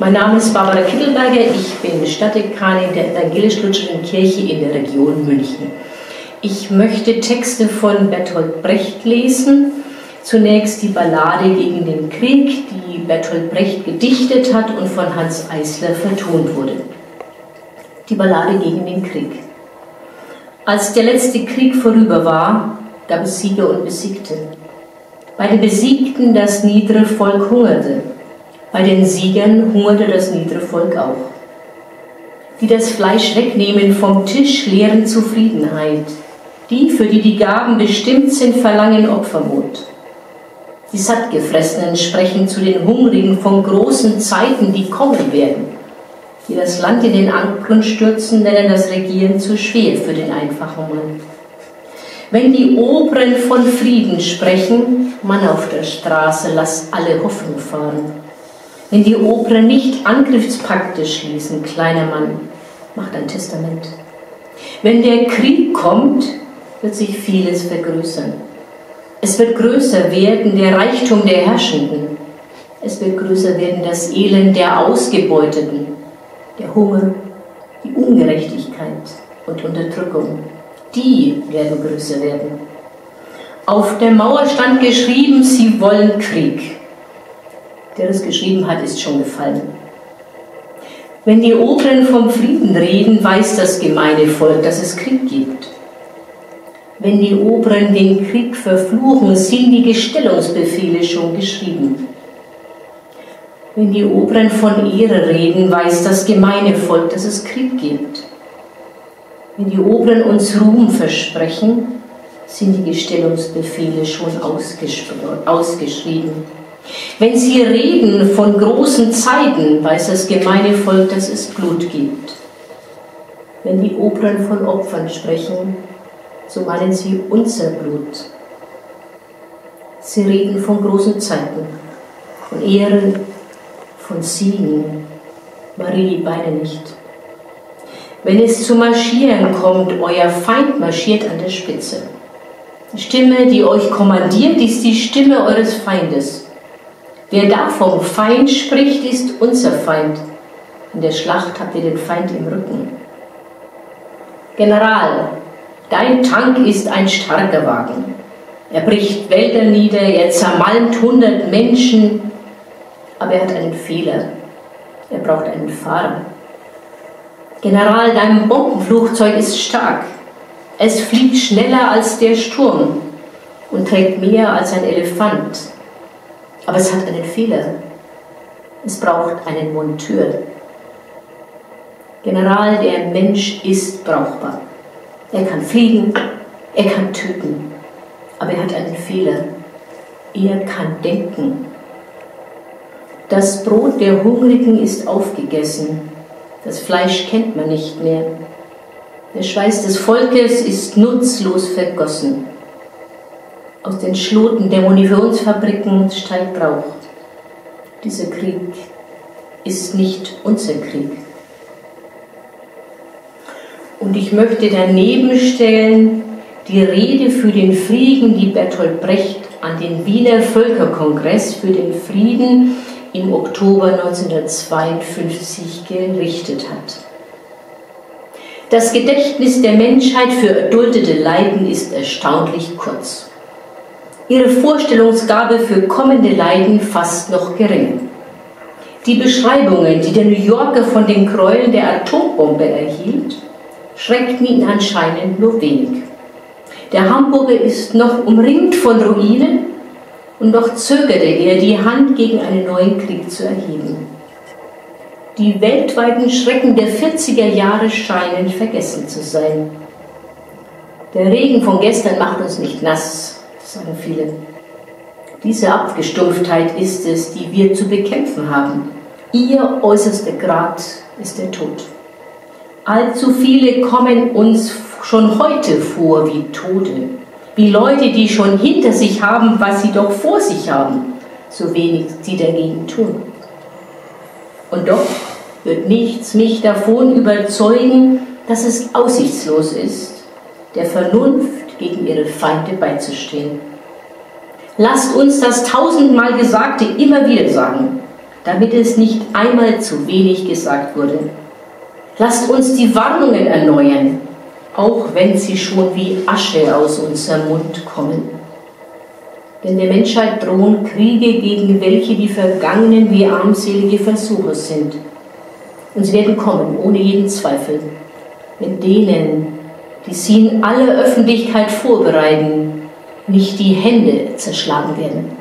Mein Name ist Barbara Kittelberger, ich bin Stadtdekanin der Evangelisch-Lutherischen Kirche in der Region München. Ich möchte Texte von Bertolt Brecht lesen. Zunächst die Ballade gegen den Krieg, die Bertolt Brecht gedichtet hat und von Hans Eisler vertont wurde. Die Ballade gegen den Krieg. Als der letzte Krieg vorüber war, gab es Sieger und Besiegte. Bei den Besiegten das niedere Volk hungerte. Bei den Siegern hungerte das niedere Volk auch. Die das Fleisch wegnehmen vom Tisch, lehren Zufriedenheit. Die, für die die Gaben bestimmt sind, verlangen Opfermut. Die Sattgefressenen sprechen zu den Hungrigen von großen Zeiten, die kommen werden. Die das Land in den Abgrund stürzen, nennen das Regieren zu schwer für den einfachen Mann. Wenn die Oberen von Frieden sprechen, Mann auf der Straße, lass alle Hoffnung fahren. Wenn die Oberen nicht Angriffspakte schließen, kleiner Mann, mach dein Testament. Wenn der Krieg kommt, wird sich vieles vergrößern. Es wird größer werden der Reichtum der Herrschenden. Es wird größer werden das Elend der Ausgebeuteten, der Hunger, die Ungerechtigkeit und Unterdrückung die werden größer werden. Auf der Mauer stand geschrieben, sie wollen Krieg. Der es geschrieben hat, ist schon gefallen. Wenn die Oberen vom Frieden reden, weiß das gemeine Volk, dass es Krieg gibt. Wenn die Oberen den Krieg verfluchen, sind die Gestellungsbefehle schon geschrieben. Wenn die Oberen von Ehre reden, weiß das gemeine Volk, dass es Krieg gibt. Wenn die Oberen uns Ruhm versprechen, sind die Gestellungsbefehle schon ausgeschrieben. Wenn sie reden von großen Zeiten, weiß das gemeine Volk, dass es Blut gibt. Wenn die Oberen von Opfern sprechen, so meinen sie unser Blut. Sie reden von großen Zeiten, von Ehren, von Siegen. Marie beide nicht. Wenn es zu Marschieren kommt, euer Feind marschiert an der Spitze. Die Stimme, die euch kommandiert, ist die Stimme eures Feindes. Wer da vom Feind spricht, ist unser Feind. In der Schlacht habt ihr den Feind im Rücken. General, dein Tank ist ein starker Wagen. Er bricht Wälder nieder, er zermalmt hundert Menschen, aber er hat einen Fehler. Er braucht einen Fahrer. General, dein Bombenflugzeug ist stark. Es fliegt schneller als der Sturm und trägt mehr als ein Elefant. Aber es hat einen Fehler. Es braucht einen Monteur. General, der Mensch ist brauchbar. Er kann fliegen, er kann töten, aber er hat einen Fehler. Er kann denken. Das Brot der Hungrigen ist aufgegessen, das Fleisch kennt man nicht mehr. Der Schweiß des Volkes ist nutzlos vergossen. Aus den Schloten der Munitionsfabriken steigt Rauch. Dieser Krieg ist nicht unser Krieg. Und ich möchte daneben stellen die Rede für den Frieden, die Bertolt Brecht an den Wiener Völkerkongress für den Frieden im Oktober 1952 gerichtet hat. Das Gedächtnis der Menschheit für erduldete Leiden ist erstaunlich kurz. Ihre Vorstellungsgabe für kommende Leiden fast noch gering. Die Beschreibungen, die der New Yorker von den Gräueln der Atombombe erhielt, schreckten ihn anscheinend nur wenig. Der Hamburger ist noch umringt von Ruinen und doch zögerte er, die Hand gegen einen neuen Krieg zu erheben. Die weltweiten Schrecken der 40er Jahre scheinen vergessen zu sein. Der Regen von gestern macht uns nicht nass, sagen viele. Diese Abgestumpftheit ist es, die wir zu bekämpfen haben. Ihr äußerster Grad ist der Tod. Allzu viele kommen uns schon heute vor wie Tote wie Leute, die schon hinter sich haben, was sie doch vor sich haben, so wenig sie dagegen tun. Und doch wird nichts mich davon überzeugen, dass es aussichtslos ist, der Vernunft gegen ihre Feinde beizustehen. Lasst uns das tausendmal Gesagte immer wieder sagen. damit es nicht einmal zu wenig gesagt wurde. Lasst uns die Warnungen erneuern, auch wenn sie schon wie Asche aus unserem Mund kommen. Denn der Menschheit drohen Kriege, gegen welche die Vergangenen wie armselige Versuche sind. Und sie werden kommen, ohne jeden Zweifel, mit denen, die sie in aller Öffentlichkeit vorbereiten, nicht die Hände zerschlagen werden.